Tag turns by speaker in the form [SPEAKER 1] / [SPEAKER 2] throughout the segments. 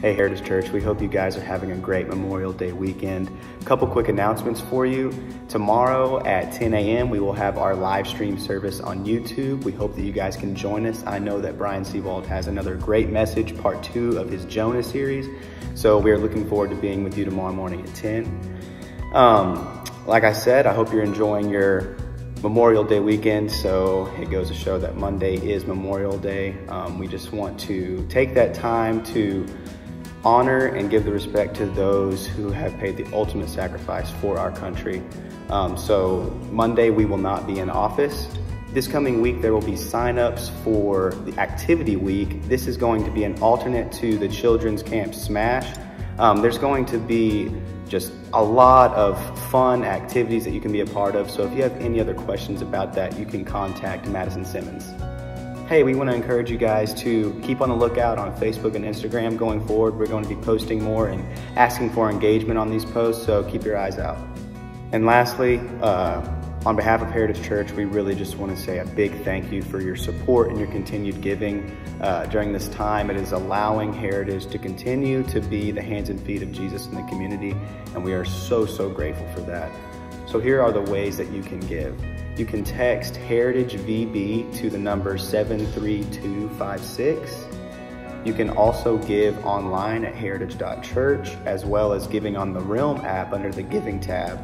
[SPEAKER 1] Hey Heritage Church, we hope you guys are having a great Memorial Day weekend. A couple quick announcements for you. Tomorrow at 10 a.m., we will have our live stream service on YouTube. We hope that you guys can join us. I know that Brian Seawald has another great message, part two of his Jonah series. So we are looking forward to being with you tomorrow morning at 10. Um, like I said, I hope you're enjoying your Memorial Day weekend, so it goes to show that Monday is Memorial Day. Um, we just want to take that time to honor and give the respect to those who have paid the ultimate sacrifice for our country. Um, so Monday we will not be in office. This coming week there will be sign-ups for the activity week. This is going to be an alternate to the Children's Camp Smash. Um, there's going to be just a lot of fun activities that you can be a part of. So if you have any other questions about that, you can contact Madison Simmons hey, we want to encourage you guys to keep on the lookout on Facebook and Instagram going forward. We're going to be posting more and asking for engagement on these posts, so keep your eyes out. And lastly, uh, on behalf of Heritage Church, we really just want to say a big thank you for your support and your continued giving uh, during this time. It is allowing Heritage to continue to be the hands and feet of Jesus in the community, and we are so, so grateful for that. So here are the ways that you can give. You can text Heritage VB to the number 73256. You can also give online at heritage.church as well as giving on the Realm app under the Giving tab.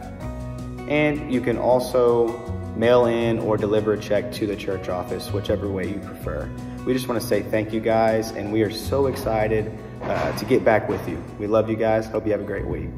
[SPEAKER 1] And you can also mail in or deliver a check to the church office, whichever way you prefer. We just want to say thank you guys, and we are so excited uh, to get back with you. We love you guys. Hope you have a great week.